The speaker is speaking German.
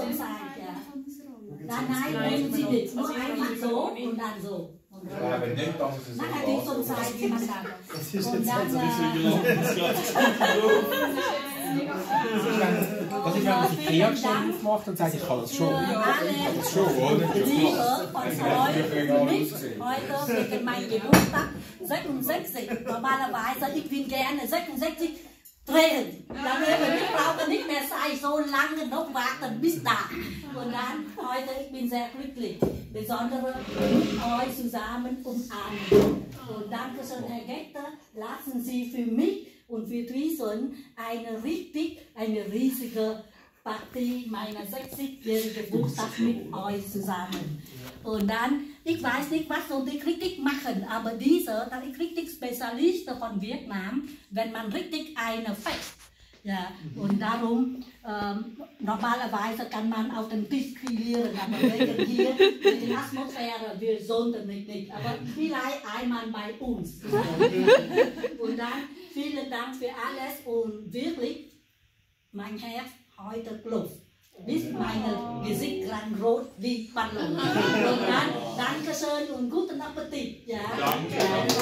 Zeit, ja. Nein, nein, nehmen Sie nicht. Nur einfach so und dann so. Und dann- Ja, wenn nicht, dann ist es Nachher die so Zeit, wie man sagt. Das ist Und jetzt dann, also nicht so äh, gelaufen. Was ist, wenn man sich Kehrstellen aufmacht und sagt, ich kann das schon? Für alle Das schon, oder? Liebe von euch, mich heute wegen meinem Geburtstag 66. Normalerweise, ich bin gerne 66 drehen. Ich so lange noch warten bis da. Und dann heute, ich bin sehr glücklich. Besonders mit euch zusammen umarmen. Und danke schön, Herr Gechter. Lassen Sie für mich und für Trison eine richtig, eine riesige Partie meiner 60-jährigen Geburtstag mit euch zusammen. Und dann, ich weiß nicht, was soll ich richtig machen, aber dieser, da ich richtig Spezialist von Vietnam, wenn man richtig eine fest. Ja, und darum, ähm, normalerweise kann man auf den Tisch grillieren, aber wegen hier, mit der Atmosphäre, wir sollten nicht, aber vielleicht einmal bei uns. Und dann, vielen Dank für alles und wirklich, mein Herz heute klopft. Bis mein Gesicht lang rot wie Ballon. Und dann, danke schön und guten Appetit. Ja. Danke. Ja.